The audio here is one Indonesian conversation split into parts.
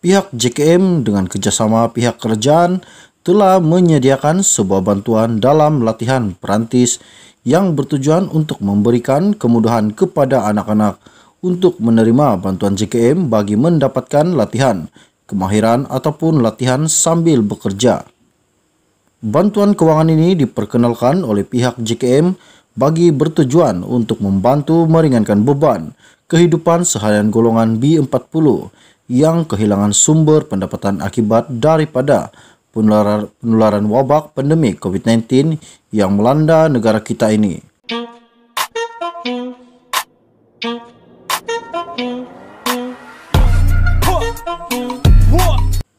pihak JKM dengan kerjasama pihak kerajaan telah menyediakan sebuah bantuan dalam latihan perantis yang bertujuan untuk memberikan kemudahan kepada anak-anak untuk menerima bantuan JKM bagi mendapatkan latihan, kemahiran ataupun latihan sambil bekerja. Bantuan kewangan ini diperkenalkan oleh pihak JKM bagi bertujuan untuk membantu meringankan beban kehidupan seharian golongan B40 yang kehilangan sumber pendapatan akibat daripada penularan, penularan wabak pandemik COVID-19 yang melanda negara kita ini.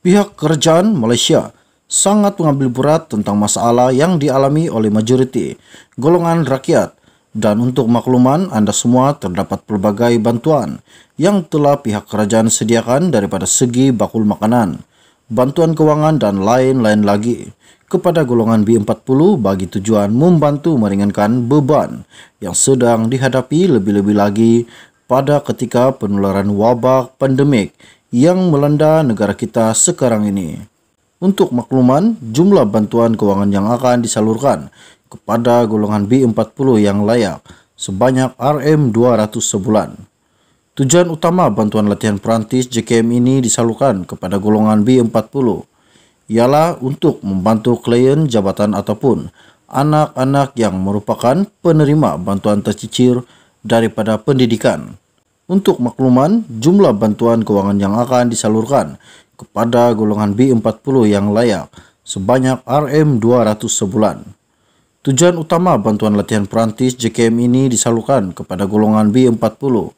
Pihak kerajaan Malaysia sangat mengambil berat tentang masalah yang dialami oleh majoriti golongan rakyat dan untuk makluman anda semua terdapat pelbagai bantuan yang telah pihak kerajaan sediakan daripada segi bakul makanan, bantuan kewangan dan lain-lain lagi kepada golongan B40 bagi tujuan membantu meringankan beban yang sedang dihadapi lebih-lebih lagi pada ketika penularan wabak pandemik yang melanda negara kita sekarang ini. Untuk makluman, jumlah bantuan kewangan yang akan disalurkan kepada golongan B40 yang layak sebanyak RM200 sebulan. Tujuan utama bantuan latihan perantis JKM ini disalurkan kepada golongan B40 ialah untuk membantu klien jabatan ataupun anak-anak yang merupakan penerima bantuan tercicir daripada pendidikan. Untuk makluman, jumlah bantuan kewangan yang akan disalurkan kepada golongan B40 yang layak sebanyak RM200 sebulan. Tujuan utama bantuan latihan perantis JKM ini disalurkan kepada golongan B40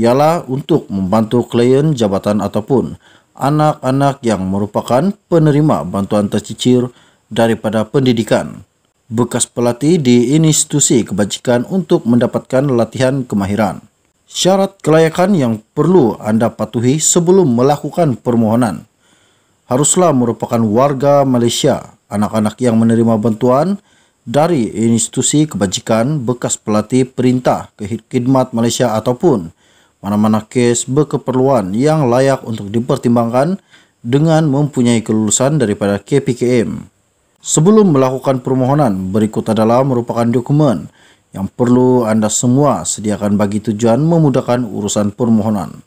ialah untuk membantu klien jabatan ataupun anak-anak yang merupakan penerima bantuan tercicir daripada pendidikan. Bekas pelatih di institusi kebajikan untuk mendapatkan latihan kemahiran. Syarat kelayakan yang perlu anda patuhi sebelum melakukan permohonan haruslah merupakan warga Malaysia, anak-anak yang menerima bantuan dari institusi kebajikan bekas pelatih perintah khidmat Malaysia ataupun mana-mana kes berkeperluan yang layak untuk dipertimbangkan dengan mempunyai kelulusan daripada KPKM. Sebelum melakukan permohonan, berikut adalah merupakan dokumen yang perlu anda semua sediakan bagi tujuan memudahkan urusan permohonan.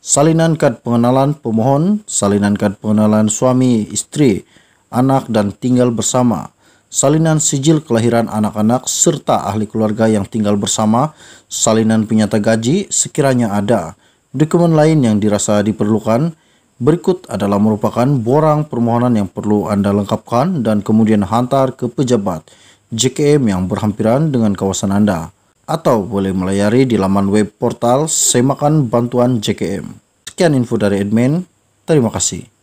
Salinan kad pengenalan pemohon, salinan kad pengenalan suami, istri, anak dan tinggal bersama, salinan sijil kelahiran anak-anak serta ahli keluarga yang tinggal bersama, salinan penyata gaji sekiranya ada. Dokumen lain yang dirasa diperlukan berikut adalah merupakan borang permohonan yang perlu anda lengkapkan dan kemudian hantar ke pejabat JKM yang berhampiran dengan kawasan anda atau boleh melayari di laman web portal Semakan Bantuan JKM. Sekian info dari admin. Terima kasih.